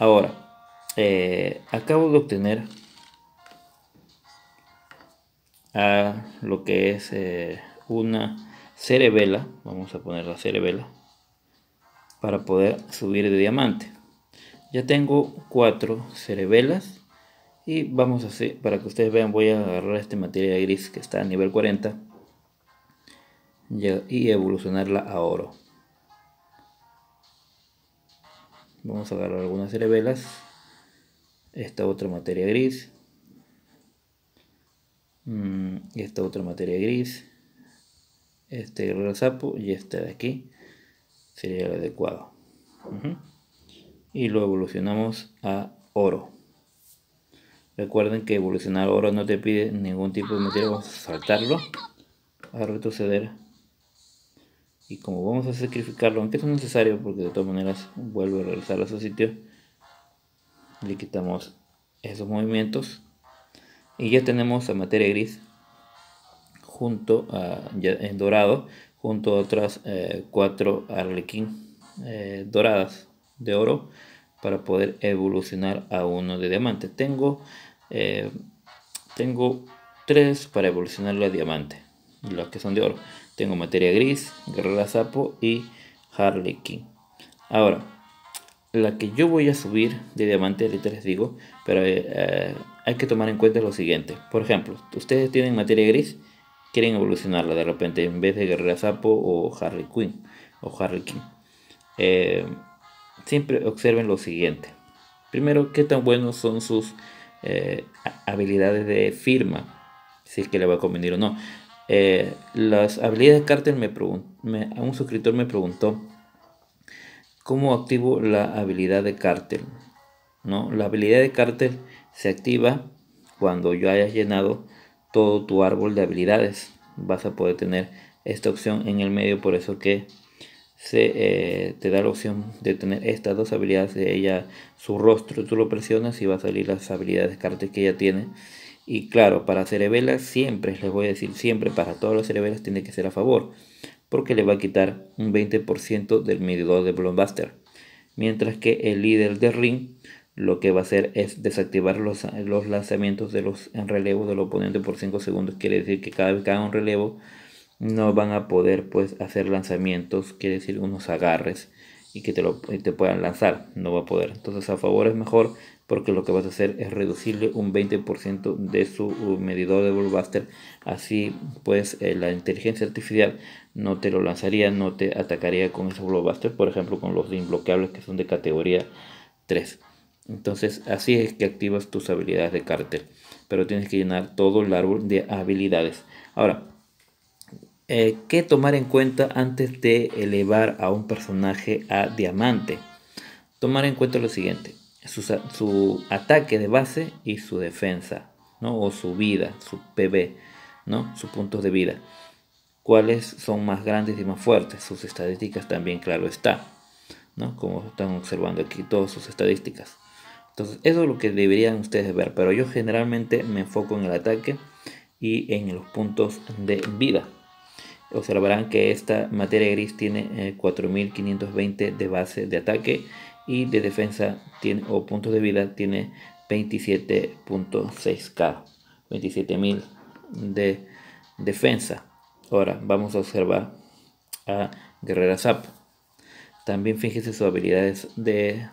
Ahora, eh, acabo de obtener a lo que es eh, una cerebela, vamos a poner la cerebela, para poder subir de diamante. Ya tengo cuatro cerebelas y vamos a hacer, para que ustedes vean, voy a agarrar este material gris que está a nivel 40 y evolucionarla a oro. Vamos a agarrar algunas cerebelas, esta otra materia gris, mm, esta otra materia gris, este guerrero sapo y este de aquí sería el adecuado. Y lo evolucionamos a oro. Recuerden que evolucionar oro no te pide ningún tipo de material. Vamos a saltarlo, a retroceder. Y como vamos a sacrificarlo, aunque es necesario porque de todas maneras vuelve a regresar a su sitio, le quitamos esos movimientos. Y ya tenemos a materia gris junto a, en dorado, junto a otras eh, cuatro arlequín eh, doradas de oro para poder evolucionar a uno de diamante. Tengo, eh, tengo tres para evolucionar a diamante, los que son de oro. Tengo materia gris, guerrera sapo y harlequín. Ahora, la que yo voy a subir de diamante, ahorita les digo, pero hay que tomar en cuenta lo siguiente. Por ejemplo, ustedes tienen materia gris quieren evolucionarla de repente en vez de Guerrera Sapo o Harley Quinn o. Eh, siempre observen lo siguiente. Primero, qué tan buenos son sus eh, habilidades de firma, si es que le va a convenir o no. Eh, las habilidades de cártel me, me un suscriptor me preguntó cómo activo la habilidad de cártel. ¿no? La habilidad de cártel se activa cuando yo haya llenado todo tu árbol de habilidades. Vas a poder tener esta opción en el medio, por eso que se eh, te da la opción de tener estas dos habilidades de ella, su rostro, tú lo presionas y va a salir las habilidades de cartas que ella tiene. Y claro, para cerebelas siempre, les voy a decir siempre, para todas las cerebelas tiene que ser a favor, porque le va a quitar un 20% del medidor de Blockbuster. Mientras que el líder de ring lo que va a hacer es desactivar los, los lanzamientos de los en relevo del oponente por 5 segundos. Quiere decir que cada vez que haga un relevo no van a poder pues hacer lanzamientos, quiere decir unos agarres y que te, lo, te puedan lanzar, no va a poder. Entonces a favor es mejor porque lo que vas a hacer es reducirle un 20% de su medidor de Bullbuster. Así pues eh, la inteligencia artificial no te lo lanzaría, no te atacaría con esos Bullbuster, por ejemplo con los inbloqueables que son de categoría 3. Entonces así es que activas tus habilidades de cártel. Pero tienes que llenar todo el árbol de habilidades. Ahora, eh, ¿qué tomar en cuenta antes de elevar a un personaje a diamante? Tomar en cuenta lo siguiente. Su, ataque de base y su defensa. ¿no? O su vida, su PB. ¿no? Sus puntos de vida. ¿Cuáles son más grandes y más fuertes? Sus estadísticas también, claro está. ¿no? Como están observando aquí todas sus estadísticas. Entonces, eso es lo que deberían ustedes ver. Pero yo generalmente me enfoco en el ataque y en los puntos de vida. Observarán que esta materia gris tiene 4520 eh, de base de ataque y de defensa tiene, o puntos de vida tiene 27.6k. 27.000 de defensa. Ahora vamos a observar a Guerrera Zap. También fíjese sus habilidades de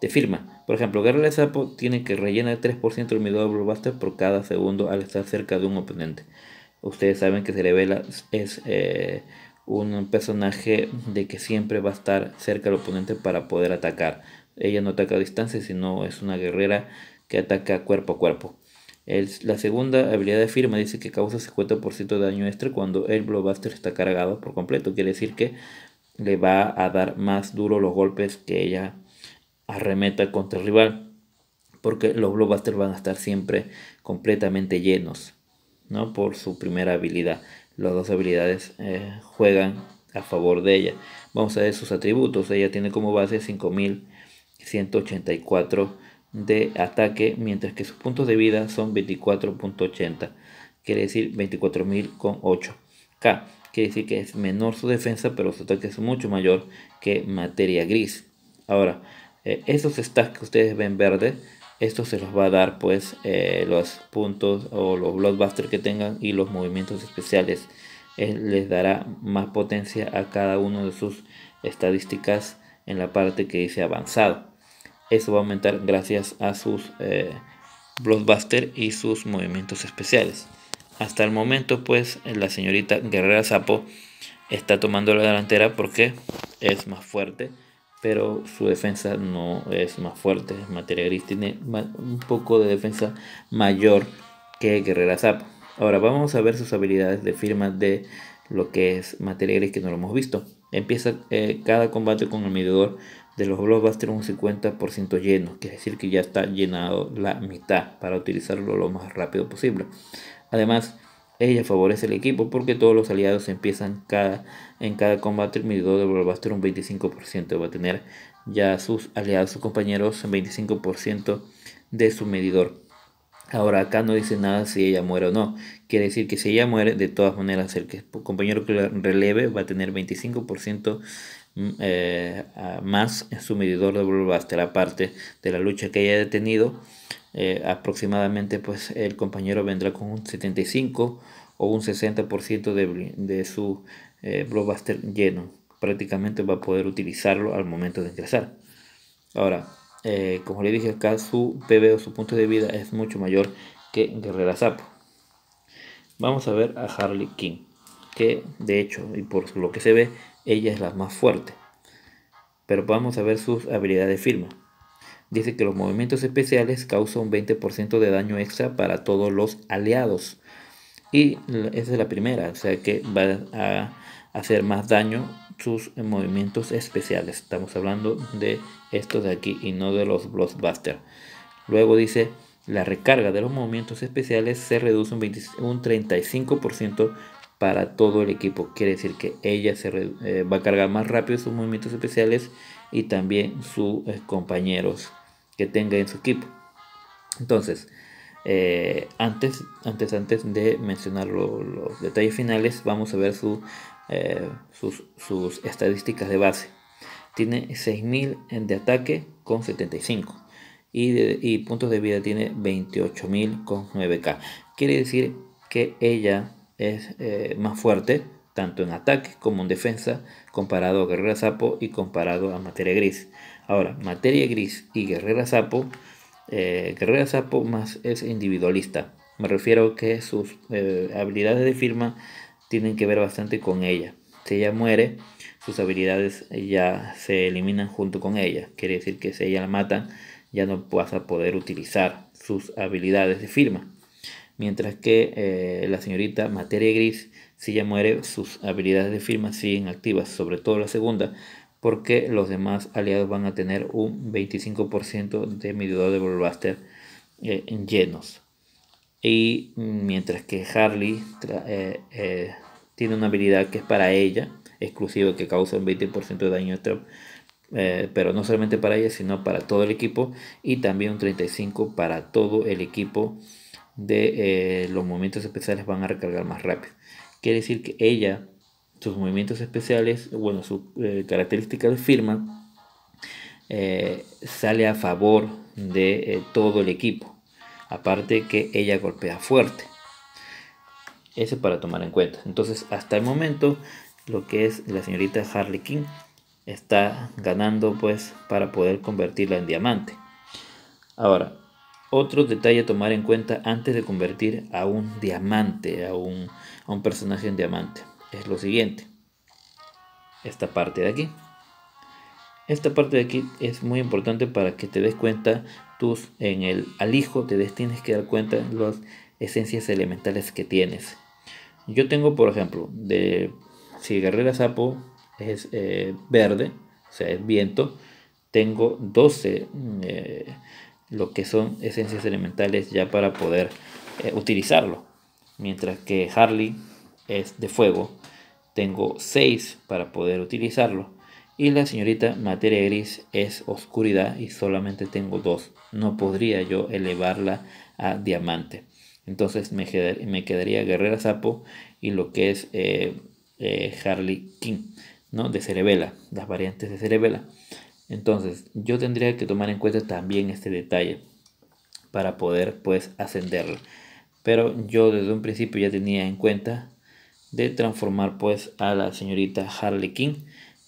de firma. Por ejemplo, Guerrero Sapo tiene que rellenar 3% del medidor de Buster por cada segundo al estar cerca de un oponente. Ustedes saben que Cerebela es eh, un personaje de que siempre va a estar cerca del oponente para poder atacar. Ella no ataca a distancia, sino es una guerrera que ataca cuerpo a cuerpo. la segunda habilidad de firma dice que causa 50% de daño extra cuando el Blockbuster está cargado por completo. Quiere decir que le va a dar más duro los golpes que ella arremeta contra el rival, porque los Blockbusters van a estar siempre completamente llenos, ¿no? Por su primera habilidad. Las dos habilidades eh, juegan a favor de ella. Vamos a ver sus atributos. Ella tiene como base 5184 de ataque, mientras que sus puntos de vida son 24.80. Quiere decir 24.000 con 8. K. Quiere decir que es menor su defensa, pero su ataque es mucho mayor que materia gris. Ahora, Eh, esos stacks que ustedes ven verde, esto se los va a dar pues eh, los puntos o los blockbusters que tengan y los movimientos especiales. les dará más potencia a cada uno de sus estadísticas en la parte que dice avanzado. Eso va a aumentar gracias a sus eh, y sus movimientos especiales. Hasta el momento pues la señorita Guerrera Sapo está tomando la delantera porque es más fuerte pero su defensa no es más fuerte. Materia Gris tiene un poco de defensa mayor que Guerrera Zap. Ahora vamos a ver sus habilidades de firma de lo que es Materia Gris que no lo hemos visto. Empieza eh, cada combate con el medidor de los Blockbusters un 50% lleno, quiere decir que ya está llenado la mitad para utilizarlo lo más rápido posible. Además, ella favorece el equipo porque todos los aliados empiezan cada, en cada combate. El medidor de Blockbuster un 25%. Va a tener ya sus aliados, sus compañeros, un 25% de su medidor. Ahora acá no dice nada si ella muere o no. Quiere decir que si ella muere, de todas maneras el, compañero que la releve va a tener 25% mm, eh, más en su medidor de Blockbuster. Aparte de la lucha que haya tenido eh, aproximadamente pues el compañero vendrá con un 75 o un 60% de, de su eh, blockbuster lleno. Prácticamente va a poder utilizarlo al momento de ingresar. Ahora, eh, como le dije acá, su PB o su punto de vida es mucho mayor que Guerrera Sapo. Vamos a ver a Harley King, que de hecho, y por lo que se ve, ella es la más fuerte. Pero vamos a ver sus habilidades de firma dice que los movimientos especiales causan un 20% de daño extra para todos los aliados. Y esa es la primera, o sea que va a hacer más daño sus movimientos especiales. Estamos hablando de estos de aquí y no de los Blockbuster. Luego dice, la recarga de los movimientos especiales se reduce un, un 35% para todo el equipo. Quiere decir que ella se eh, va a cargar más rápido sus movimientos especiales y también sus eh, compañeros que tenga en su equipo. Entonces, eh, antes, antes, antes de mencionar los detalles finales, vamos a ver su, eh, sus, estadísticas de base. Tiene 6000 de ataque con 75 y, y puntos de vida tiene 28000 con 9k. Quiere decir que ella es más fuerte tanto en ataque como en defensa, comparado a Guerrera Sapo y comparado a Materia Gris. Ahora, Materia Gris y Guerrera Sapo, eh, Guerrera Sapo más es individualista. Me refiero a que sus eh, habilidades de firma tienen que ver bastante con ella. Si ella muere, sus habilidades ya se eliminan junto con ella. Quiere decir que si ella la matan, ya no vas a poder utilizar sus habilidades de firma. Mientras que eh, la señorita Materia Gris si ella muere, sus habilidades de firma siguen activas, sobre todo la segunda, porque los demás aliados van a tener un 25% de medidor de Blockbuster eh, llenos. Y mientras que Harley eh, eh, tiene una habilidad que es para ella, exclusiva, que causa un 20% de daño extra, pero no solamente para ella, sino para todo el equipo, y también un 35% para todo el equipo de los momentos especiales van a recargar más rápido. Quiere decir que ella, sus movimientos especiales, bueno, su eh, característica de firma, eh, sale a favor de eh, todo el equipo. Aparte que ella golpea fuerte. Eso para tomar en cuenta. Entonces, hasta el momento, lo que es la señorita Harley King está ganando pues para poder convertirla en diamante. Ahora, otro detalle a tomar en cuenta antes de convertir a un diamante, a un, a un personaje en diamante, es lo siguiente. Esta parte de aquí. Esta parte de aquí es muy importante para que te des cuenta, tus en el alijo te des, tienes que dar cuenta las esencias elementales que tienes. Yo tengo, por ejemplo, de si Guerrera Sapo es eh, verde, o sea, es viento, tengo 12 lo que son esencias elementales ya para poder eh, utilizarlo. Mientras que Harley es de fuego, tengo 6 para poder utilizarlo. Y la señorita materia gris es oscuridad y solamente tengo 2. No podría yo elevarla a diamante. Entonces me, me quedaría Guerrera Sapo y lo que es eh, eh, Harley King, ¿no? De Cerebela, las variantes de Cerebela. Entonces, yo tendría que tomar en cuenta también este detalle para poder pues ascenderla. Pero yo desde un principio ya tenía en cuenta de transformar pues a la señorita Harley King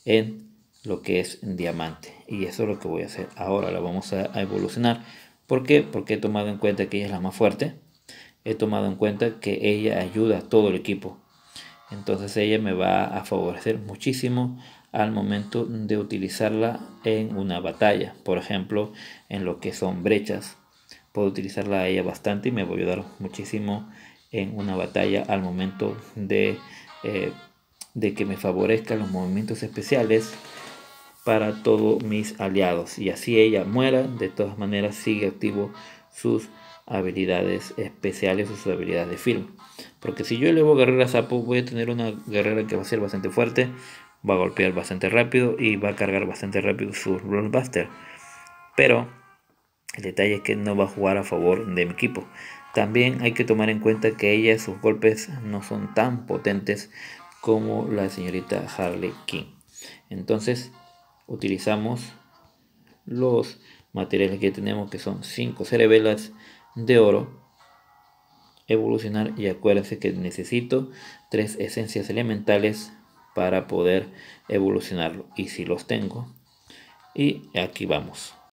en lo que es diamante. Y eso es lo que voy a hacer ahora, la vamos a, a evolucionar. ¿Por qué? Porque he tomado en cuenta que ella es la más fuerte. He tomado en cuenta que ella ayuda a todo el equipo. Entonces ella me va a favorecer muchísimo al momento de utilizarla en una batalla. Por ejemplo, en lo que son brechas. Puedo utilizarla a ella bastante y me va a ayudar muchísimo en una batalla al momento de, eh, de que me favorezcan los movimientos especiales para todos mis aliados. Y así ella muera, de todas maneras sigue activo sus habilidades especiales o sus habilidades de film. Porque si yo elevo guerrera sapo, voy a tener una guerrera que va a ser bastante fuerte, va a golpear bastante rápido y va a cargar bastante rápido su Blockbuster. Pero el detalle es que no va a jugar a favor de mi equipo. También hay que tomar en cuenta que ella, sus golpes no son tan potentes como la señorita Harley King. Entonces utilizamos los materiales que tenemos que son 5 cerebelas de oro evolucionar y acuérdense que necesito tres esencias elementales para poder evolucionarlo. Y si los tengo y aquí vamos